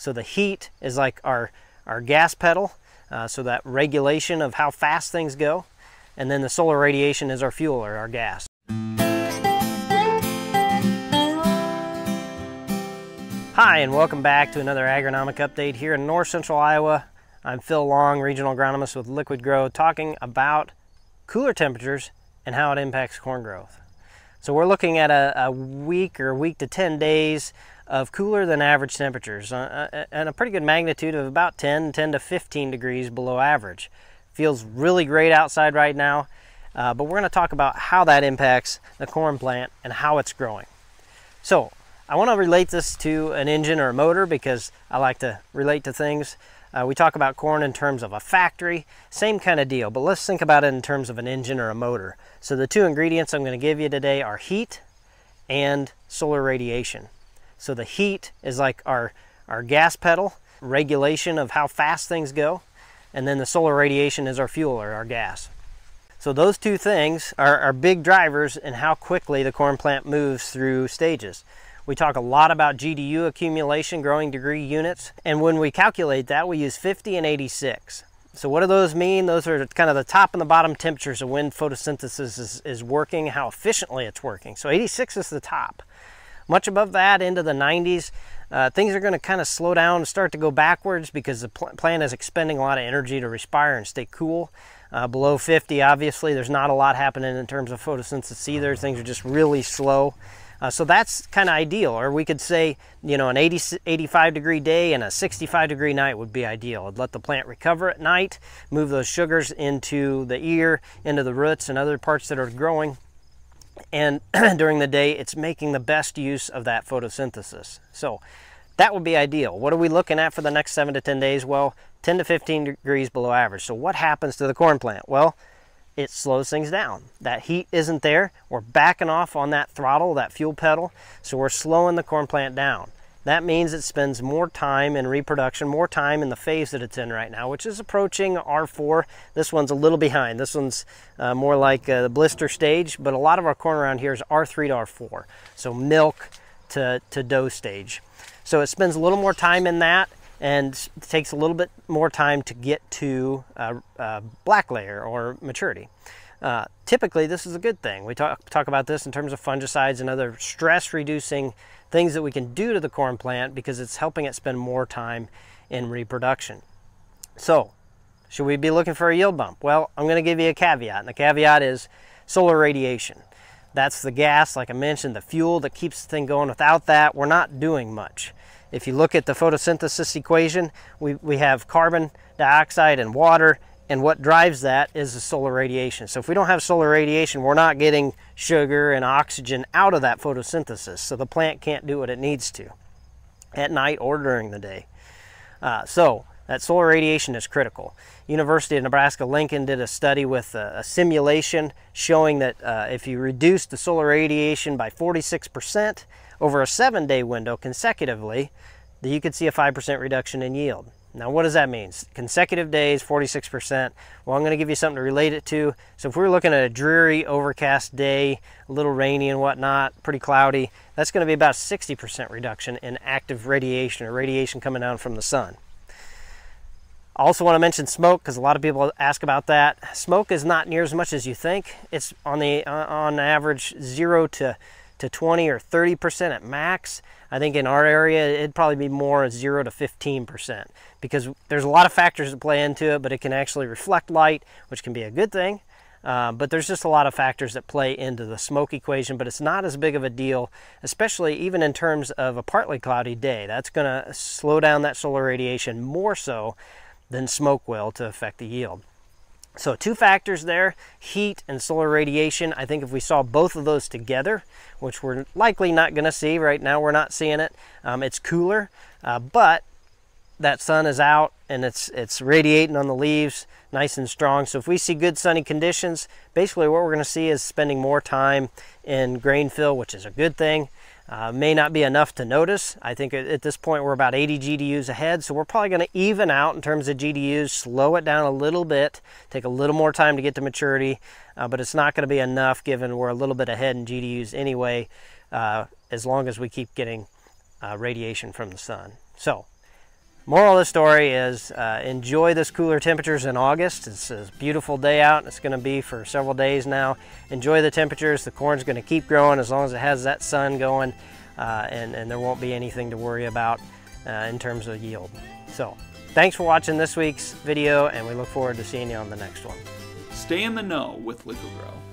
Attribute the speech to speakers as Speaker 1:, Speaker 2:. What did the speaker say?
Speaker 1: So the heat is like our, our gas pedal, uh, so that regulation of how fast things go. And then the solar radiation is our fuel or our gas. Hi, and welcome back to another agronomic update here in north central Iowa. I'm Phil Long, regional agronomist with Liqui-Grow, talking about cooler temperatures and how it impacts corn growth. So we're looking at a, a week or a week to 10 days of cooler than average temperatures uh, uh, and a pretty good magnitude of about 10, 10 to 15 degrees below average. Feels really great outside right now, uh, but we're going to talk about how that impacts the corn plant and how it's growing. So I want to relate this to an engine or a motor because I like to relate to things. Uh, we talk about corn in terms of a factory, same kind of deal, but let's think about it in terms of an engine or a motor. So the two ingredients I'm going to give you today are heat and solar radiation. So the heat is like our, our gas pedal, regulation of how fast things go, and then the solar radiation is our fuel or our gas. So those two things are, are big drivers in how quickly the corn plant moves through stages. We talk a lot about GDU accumulation, growing degree units, and when we calculate that, we use 50 and 86. So what do those mean? Those are kind of the top and the bottom temperatures of when photosynthesis is, is working, how efficiently it's working. So 86 is the top. Much above that, into the 90s, uh, things are going to kind of slow down and start to go backwards because the pl plant is expending a lot of energy to respire and stay cool. Uh, below 50, obviously, there's not a lot happening in terms of photosynthesis either. Things are just really slow. Uh, so that's kind of ideal. Or we could say, you know, an 80, 85 degree day and a 65 degree night would be ideal. It'd let the plant recover at night, move those sugars into the ear, into the roots and other parts that are growing. And during the day, it's making the best use of that photosynthesis. So that would be ideal. What are we looking at for the next seven to 10 days? Well, 10 to 15 degrees below average. So what happens to the corn plant? Well, it slows things down. That heat isn't there. We're backing off on that throttle, that fuel pedal, so we're slowing the corn plant down. That means it spends more time in reproduction, more time in the phase that it's in right now, which is approaching R4. This one's a little behind. This one's uh, more like uh, the blister stage, but a lot of our corn around here is R3 to R4, so milk to, to dough stage. So it spends a little more time in that, and it takes a little bit more time to get to uh, uh, black layer or maturity. Uh, typically, this is a good thing. We talk, talk about this in terms of fungicides and other stress reducing things that we can do to the corn plant because it's helping it spend more time in reproduction. So, should we be looking for a yield bump? Well, I'm going to give you a caveat, and the caveat is solar radiation. That's the gas, like I mentioned, the fuel that keeps the thing going. Without that, we're not doing much. If you look at the photosynthesis equation, we, we have carbon dioxide and water, and what drives that is the solar radiation. So if we don't have solar radiation, we're not getting sugar and oxygen out of that photosynthesis. So the plant can't do what it needs to at night or during the day. Uh, so that solar radiation is critical. University of Nebraska-Lincoln did a study with a, a simulation showing that uh, if you reduce the solar radiation by 46%, over a seven day window consecutively, that you could see a 5% reduction in yield. Now, what does that mean? Consecutive days, 46%. Well, I'm going to give you something to relate it to. So if we're looking at a dreary, overcast day, a little rainy and whatnot, pretty cloudy, that's going to be about 60% reduction in active radiation or radiation coming down from the sun. I also want to mention smoke because a lot of people ask about that. Smoke is not near as much as you think. It's on the uh, on average 0 to to 20 or 30% at max. I think in our area, it'd probably be more 0 to 15% because there's a lot of factors that play into it, but it can actually reflect light, which can be a good thing. Uh, but there's just a lot of factors that play into the smoke equation, but it's not as big of a deal, especially even in terms of a partly cloudy day. That's going to slow down that solar radiation more so than smoke will to affect the yield. So two factors there, heat and solar radiation. I think if we saw both of those together, which we're likely not going to see right now, we're not seeing it. Um, it's cooler, uh, but that sun is out and it's it's radiating on the leaves nice and strong. So if we see good sunny conditions, basically what we're going to see is spending more time in grain fill, which is a good thing. Uh, may not be enough to notice. I think at this point we're about 80 GDUs ahead, so we're probably going to even out in terms of GDUs, slow it down a little bit, take a little more time to get to maturity, uh, but it's not going to be enough given we're a little bit ahead in GDUs anyway, uh, as long as we keep getting uh, radiation from the sun. So Moral of the story is uh, enjoy this cooler temperatures in August. It's a beautiful day out. It's going to be for several days now. Enjoy the temperatures. The corn's going to keep growing as long as it has that sun going uh, and, and there won't be anything to worry about uh, in terms of yield. So thanks for watching this week's video and we look forward to seeing you on the next one.
Speaker 2: Stay in the know with Liqui-Grow.